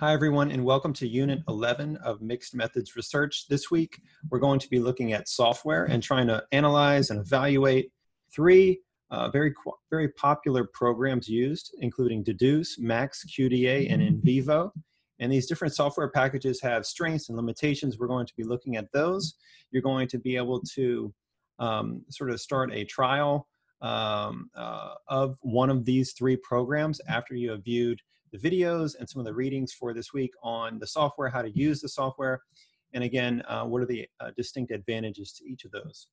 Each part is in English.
Hi, everyone, and welcome to Unit 11 of Mixed Methods Research. This week, we're going to be looking at software and trying to analyze and evaluate three uh, very, very popular programs used, including Dedoose, Max, QDA, and NVivo. And these different software packages have strengths and limitations. We're going to be looking at those. You're going to be able to um, sort of start a trial um, uh, of one of these three programs after you have viewed the videos and some of the readings for this week on the software, how to use the software, and again, uh, what are the uh, distinct advantages to each of those.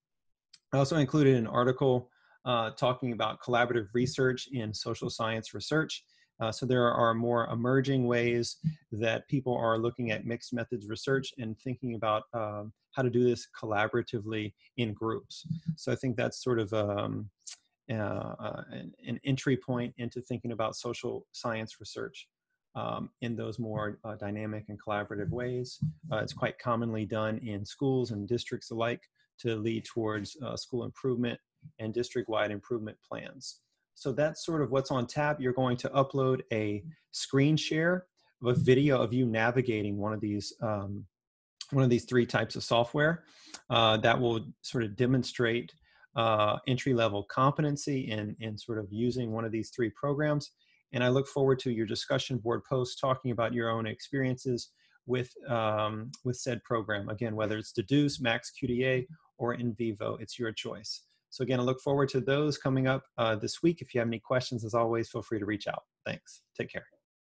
I also included an article uh, talking about collaborative research in social science research. Uh, so there are more emerging ways that people are looking at mixed methods research and thinking about um, how to do this collaboratively in groups. So I think that's sort of um, uh, uh, an, an, entry point into thinking about social science research um, in those more uh, dynamic and collaborative ways. Uh, it's quite commonly done in schools and districts alike to lead towards uh, school improvement and district-wide improvement plans. So that's sort of what's on tap. You're going to upload a screen share of a video of you navigating one of these um, one of these three types of software uh, that will sort of demonstrate uh, entry level competency in, in sort of using one of these three programs. And I look forward to your discussion board posts talking about your own experiences with, um, with said program. Again, whether it's Dedoose, Max QDA, or NVivo, it's your choice. So again, I look forward to those coming up uh, this week. If you have any questions, as always, feel free to reach out. Thanks. Take care.